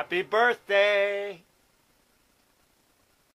Happy birthday